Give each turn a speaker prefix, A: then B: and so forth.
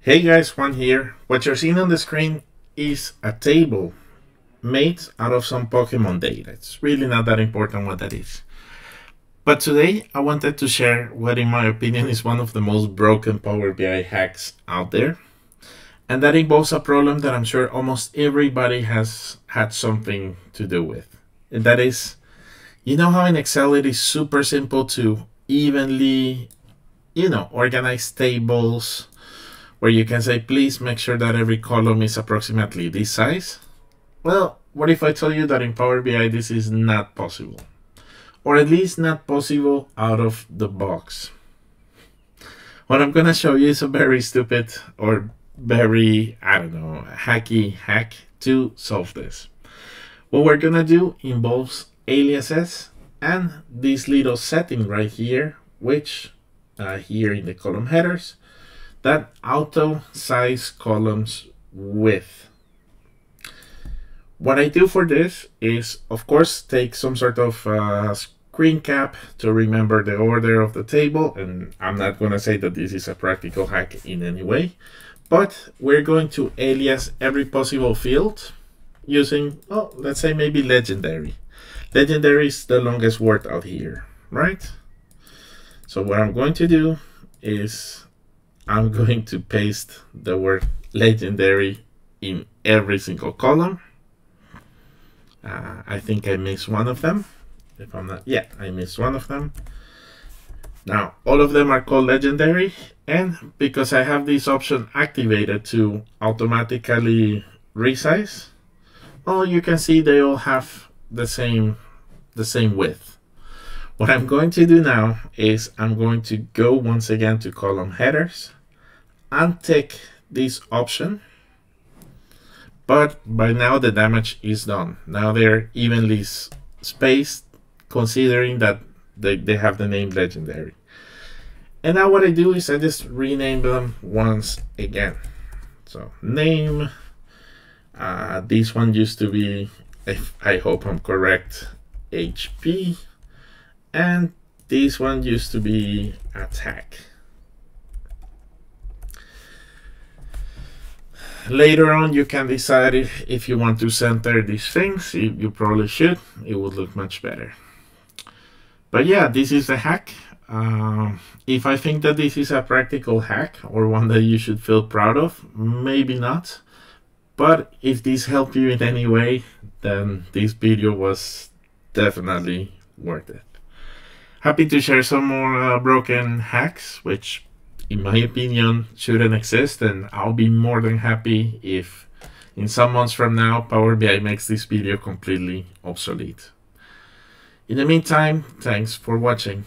A: Hey guys, Juan here. What you're seeing on the screen is a table made out of some Pokemon data. It's really not that important what that is. But today I wanted to share what in my opinion is one of the most broken Power BI hacks out there. And that involves a problem that I'm sure almost everybody has had something to do with. And that is, you know how in Excel it is super simple to evenly, you know, organize tables, where you can say, please make sure that every column is approximately this size? Well, what if I tell you that in Power BI this is not possible? Or at least not possible out of the box. What I'm gonna show you is a very stupid or very, I don't know, hacky hack to solve this. What we're gonna do involves aliases and this little setting right here, which uh, here in the column headers, that auto size columns width. What I do for this is, of course, take some sort of uh, screen cap to remember the order of the table. And I'm not going to say that this is a practical hack in any way, but we're going to alias every possible field using, oh, let's say maybe legendary. Legendary is the longest word out here, right? So what I'm going to do is I'm going to paste the word legendary in every single column. Uh, I think I missed one of them. If I'm not, yeah, I missed one of them. Now, all of them are called legendary. And because I have this option activated to automatically resize, well, you can see they all have the same, the same width. What I'm going to do now is I'm going to go once again to column headers untick this option. But by now the damage is done. Now they're evenly spaced considering that they, they have the name legendary. And now what I do is I just rename them once again. So name uh, this one used to be if I hope I'm correct HP and this one used to be attack later on you can decide if, if you want to center these things you, you probably should. It would look much better. But yeah this is a hack. Uh, if I think that this is a practical hack or one that you should feel proud of maybe not. But if this helped you in any way then this video was definitely worth it. Happy to share some more uh, broken hacks which in my opinion, shouldn't exist. And I'll be more than happy if in some months from now, Power BI makes this video completely obsolete. In the meantime, thanks for watching.